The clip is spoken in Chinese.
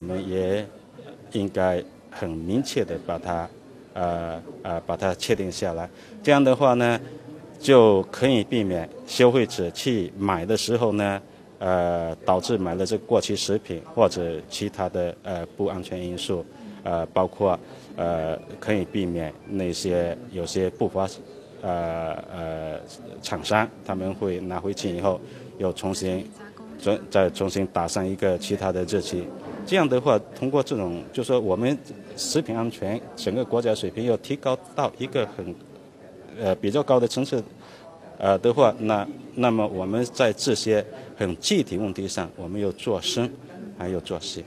我们也应该很明确的把它，呃呃，把它确定下来。这样的话呢，就可以避免消费者去买的时候呢，呃，导致买了这过期食品或者其他的呃不安全因素，呃，包括呃可以避免那些有些不法呃呃厂商他们会拿回去以后又重新再再重新打上一个其他的日期。这样的话，通过这种，就说我们食品安全整个国家水平要提高到一个很，呃比较高的层次，呃的话，那那么我们在这些很具体问题上，我们要做深，还要做细。